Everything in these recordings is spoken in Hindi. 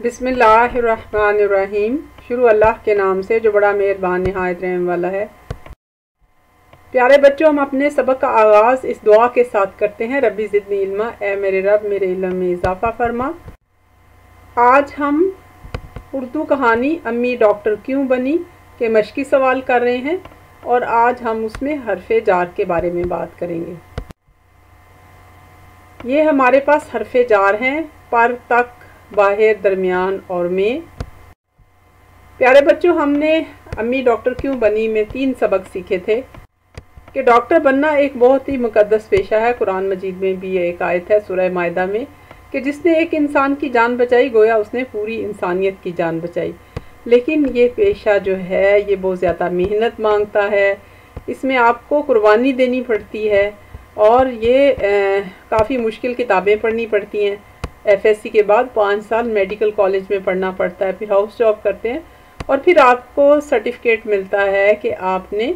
बिसमीम शुरू अल्लाह के नाम से, जो बड़ा मेहरबान, नहायत रहम वाला है। प्यारे बच्चों, हम अपने सबक का आगाज़ इस दुआ के साथ करते हैं। रबी ज़िदनी इल्मा ए मेरे रब, मेरे इल्म में इजाफ़ा फरमा। आज हम उर्दू कहानी, अम्मी डॉक्टर क्यों बनी, के मशक़ी सवाल कर रहे हैं, और आज हम उसमें हरफ जार के बारे में बात करेंगे। ये हमारे पास हरफ जार हैं, पर तक बाहर दरमियान और में। प्यारे बच्चों, हमने अम्मी डॉक्टर क्यों बनी में तीन सबक सीखे थे कि डॉक्टर बनना एक बहुत ही मुकदस पेशा है। कुरान मजीद में भी एक आयत है सुरह मायदा में कि जिसने एक इंसान की जान बचाई, गोया उसने पूरी इंसानियत की जान बचाई। लेकिन ये पेशा जो है, ये बहुत ज़्यादा मेहनत माँगता है। इसमें आपको कुर्बानी देनी पड़ती है और ये काफ़ी मुश्किल किताबें पढ़नी पड़ती हैं। एफएससी के बाद पाँच साल मेडिकल कॉलेज में पढ़ना पड़ता है, फिर हाउस जॉब करते हैं और फिर आपको सर्टिफिकेट मिलता है कि आपने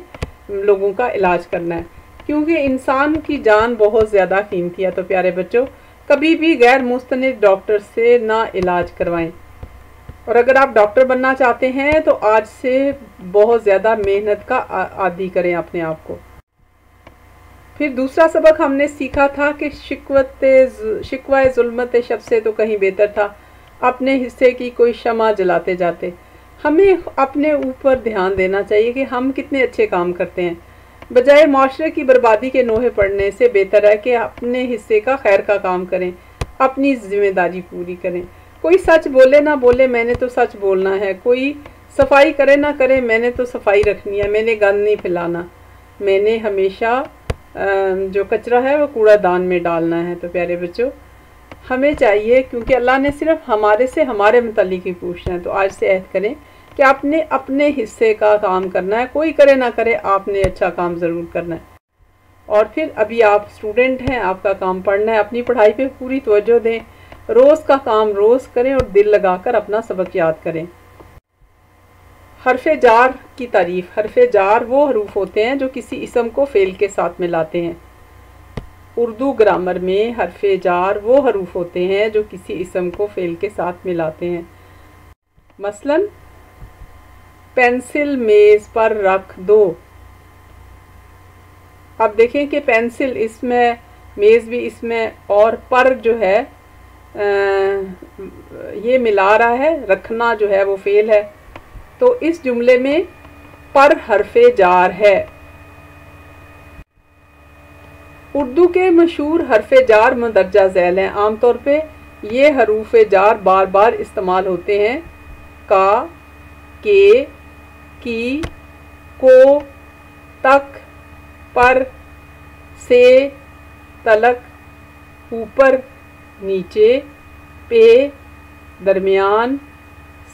लोगों का इलाज करना है। क्योंकि इंसान की जान बहुत ज़्यादा कीमती है तो प्यारे बच्चों, कभी भी गैर मुस्तन डॉक्टर से ना इलाज करवाएँ। और अगर आप डॉक्टर बनना चाहते हैं तो आज से बहुत ज़्यादा मेहनत का आदि करें अपने आप को। फिर दूसरा सबक हमने सीखा था कि शिकवत शिकवा जुल्मत शब से तो कहीं बेहतर था। अपने हिस्से की कोई शमा जलाते जाते। हमें अपने ऊपर ध्यान देना चाहिए कि हम कितने अच्छे काम करते हैं। बजाय माशरे की बर्बादी के नोहे पड़ने से बेहतर है कि अपने हिस्से का खैर का काम करें, अपनी ज़िम्मेदारी पूरी करें। कोई सच बोले ना बोले, मैंने तो सच बोलना है। कोई सफ़ाई करे ना करे, मैंने तो सफ़ाई रखनी है। मैंने गंद नहीं फैलाना। मैंने हमेशा जो कचरा है वो कूड़ादान में डालना है तो प्यारे बच्चों, हमें चाहिए क्योंकि अल्लाह ने सिर्फ़ हमारे से हमारे मतलब ही पूछना है तो आज से ऐद करें कि आपने अपने हिस्से का काम करना है, कोई करे ना करे आपने अच्छा काम ज़रूर करना है। और फिर अभी आप स्टूडेंट हैं, आपका काम पढ़ना है, अपनी पढ़ाई पे पूरी तवज्जो दें, रोज़ का काम रोज़ करें और दिल लगाकर अपना सबक याद करें। हरफ जार की तारीफ़। हरफ जार वो हरूफ होते हैं जो किसी इसम को फ़ेल के साथ मिलाते हैं। उर्दू ग्रामर में हरफ जार वो हरूफ होते हैं जो किसी इसम को फ़ेल के साथ मिलाते हैं। मसलन पेंसिल मेज़ पर रख दो। अब देखें कि पेंसिल इसमें मेज़ भी इसमें और पर जो है आ, ये मिला रहा है रखना जो है वो फेल है। तो इस जुमले में पर हरफे जार है। उर्दू के मशहूर हरफे जार मंदरजा झैल हैं। आमतौर पे ये हरूफ जार बार बार इस्तेमाल होते हैं। का, के, की, को, तक, पर, से, तलक, ऊपर, नीचे, पे, दरमियान,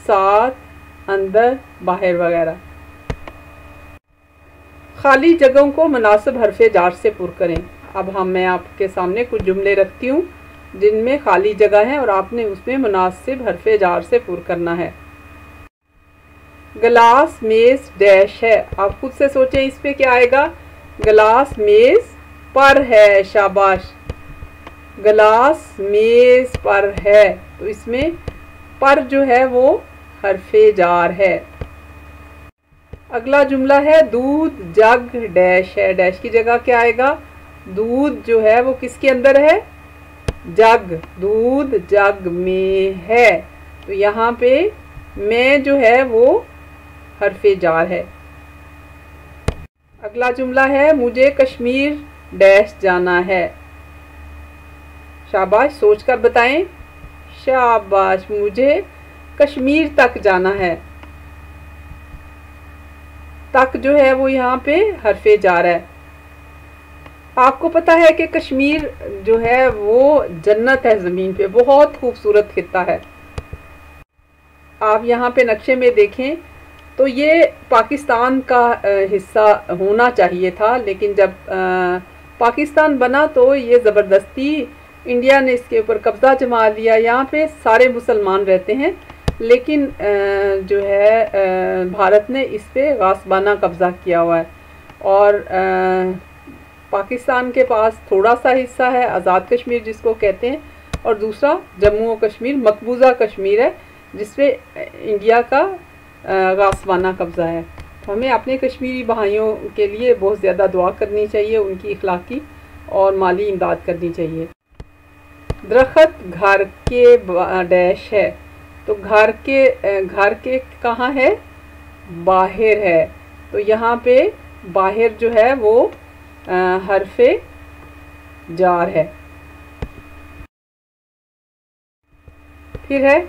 साथ अंदर, बाहर वगैरह। खाली जगहों को मुनासिब हरफ जार से पुर करें। अब हम, मैं आपके सामने कुछ जुमले रखती हूँ, जिनमें खाली जगह है और आपने उसमें मुनासिब हरफ जार से पुर करना है। गिलास, मेज़, डैश है। आप खुद से सोचें इस पर क्या आएगा। गिलास, मेज़ पर है, शाबाश। गिलास, मेज़ पर है। तो इसमें पर जो है वो हरफे जार है। अगला जुमला है, दूध जग डैश है। डैश की जगह क्या आएगा? दूध जो है, वो किसके अंदर है? जग, दूध जग में है। तो यहाँ पे मैं जो है, वो हरफे जार है। अगला जुमला है, मुझे कश्मीर डैश जाना है। शाबाश, सोचकर बताएँ। शाबाश, मुझे कश्मीर तक जाना है। तक जो है वो यहाँ पे हरफे जा रहा है। आपको पता है कि कश्मीर जो है वो जन्नत है ज़मीन पे, बहुत खूबसूरत खिता है। आप यहाँ पे नक्शे में देखें तो ये पाकिस्तान का हिस्सा होना चाहिए था, लेकिन जब पाकिस्तान बना तो ये ज़बरदस्ती इंडिया ने इसके ऊपर कब्ज़ा जमा लिया। यहाँ पे सारे मुसलमान रहते हैं। लेकिन जो है भारत ने इस पर गासबाना कब्ज़ा किया हुआ है। और पाकिस्तान के पास थोड़ा सा हिस्सा है, आज़ाद कश्मीर जिसको कहते हैं, और दूसरा जम्मू और कश्मीर, मकबूजा कश्मीर है, जिसपे इंडिया का गासवाना कब्ज़ा है। तो हमें अपने कश्मीरी भाइयों के लिए बहुत ज़्यादा दुआ करनी चाहिए, उनकी इखलाकी और माली इमदाद करनी चाहिए। दरख्त घर के डैश है। तो घर के घर के कहाँ है? बाहर है। तो यहाँ पे बाहर जो है वो हरफे जार है। फिर है,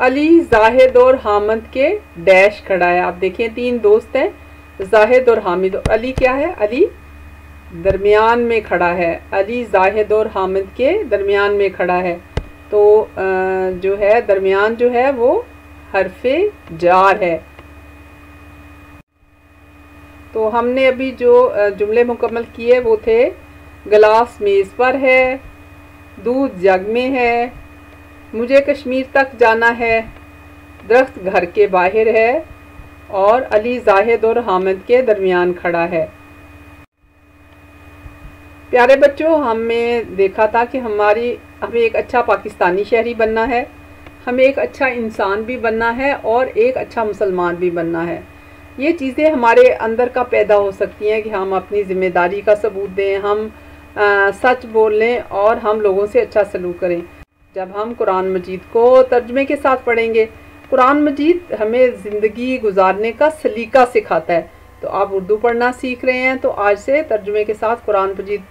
अली जाहिद और हामद के डैश खड़ा है। आप देखिए, तीन दोस्त हैं, जाहिद और हामिद। अली क्या है? अली दरमियान में खड़ा है। अली, जाहिद और हामिद के दरमियान में खड़ा है। तो जो है, दरमियान जो है, वो हरफे जार है। तो हमने अभी जो जुमले मुकम्मल किए, वो थे, गलास मेज़ पर है, दूध जग में है, मुझे कश्मीर तक जाना है, दरख्त घर के बाहर है, और अली जाहिद और हामिद के दरमियान खड़ा है। प्यारे बच्चों हमें देखा था कि हमारी हमें एक अच्छा पाकिस्तानी शहरी बनना है हमें एक अच्छा इंसान भी बनना है और एक अच्छा मुसलमान भी बनना है। ये चीज़ें हमारे अंदर का पैदा हो सकती हैं कि हम अपनी ज़िम्मेदारी का सबूत दें हम आ, सच बोलें और हम लोगों से अच्छा सलूक करें। जब हम कुरान मजीद को तर्जमे के साथ पढ़ेंगे कुरान मजीद हमें ज़िंदगी गुजारने का सलीका सिखाता है। तो आप उर्दू पढ़ना सीख रहे हैं तो आज से तर्जुमे के साथ कुरान मजीद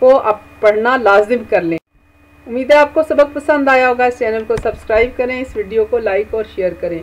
को आप पढ़ना लाजिम कर लें। उम्मीद है आपको सबक पसंद आया होगा। इस चैनल को सब्सक्राइब करें, इस वीडियो को लाइक और शेयर करें।